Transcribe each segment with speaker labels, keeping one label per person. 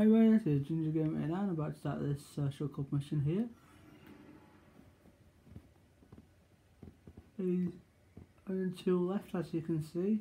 Speaker 1: Everyone, this is Ginger Gamer 89. I'm about to start this uh, short club mission here. There's only two left as you can see.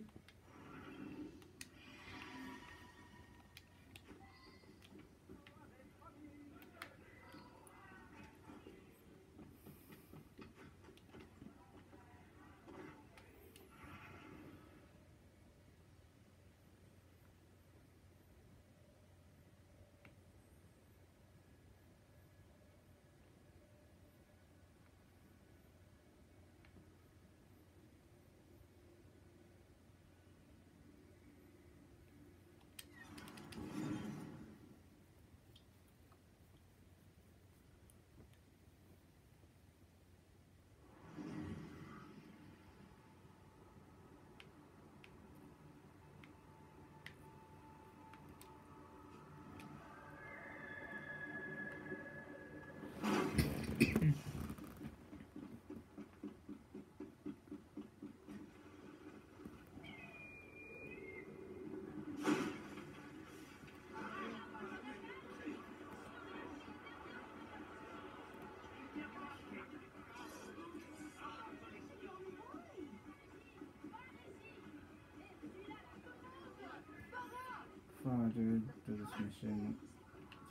Speaker 1: I do, this mission,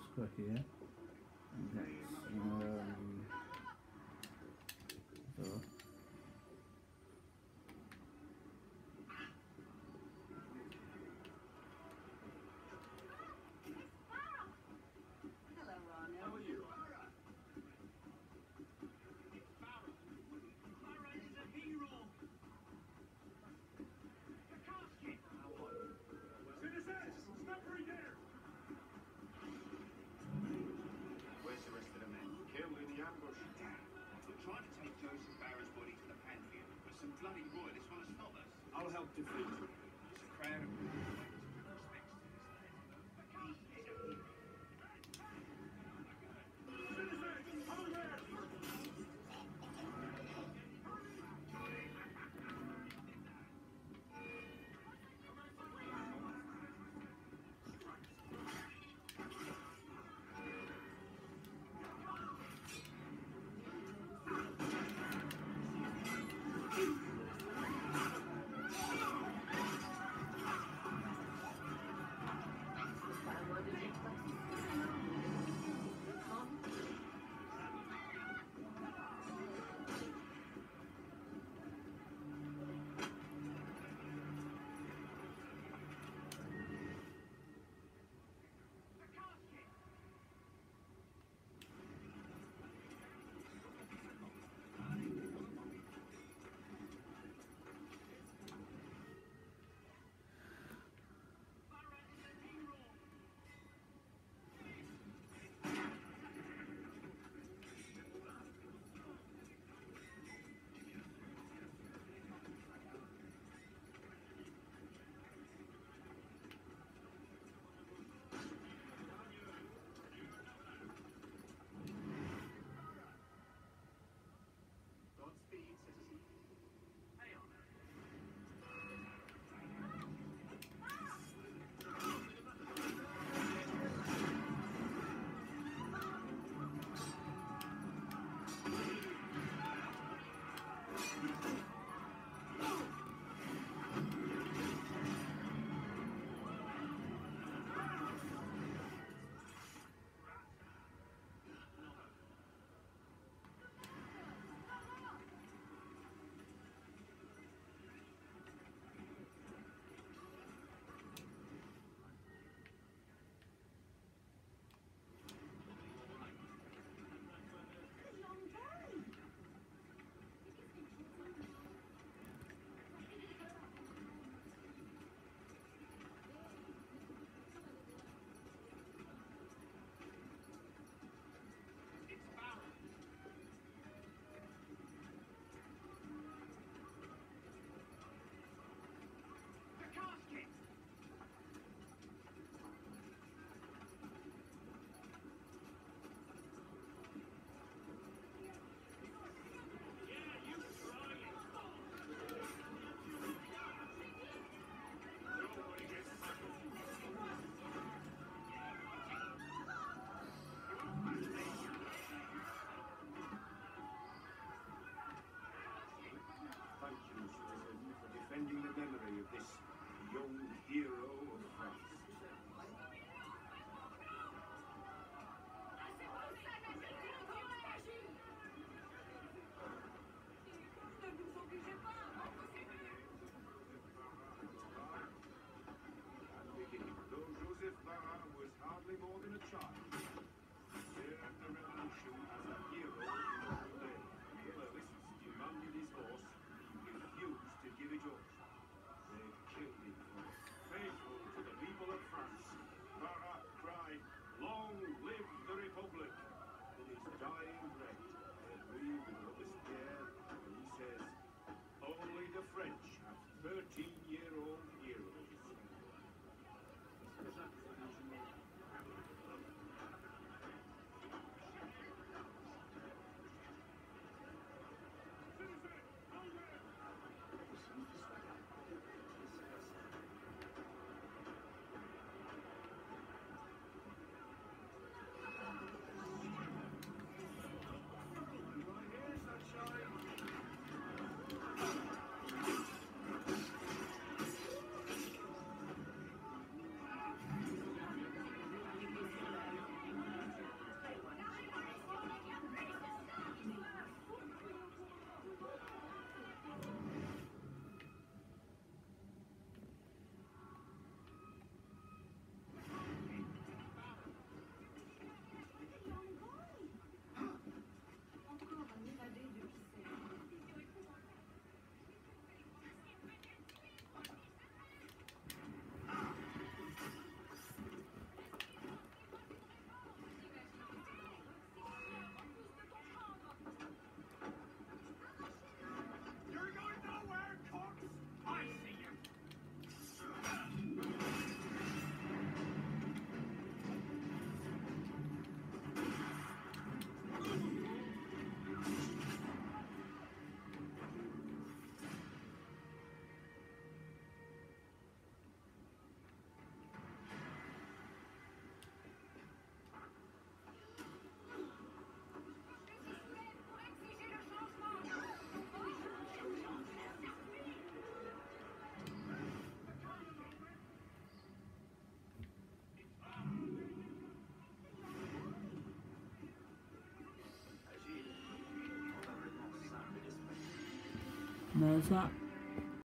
Speaker 1: let's go here and get um, door.
Speaker 2: I'll
Speaker 1: there's that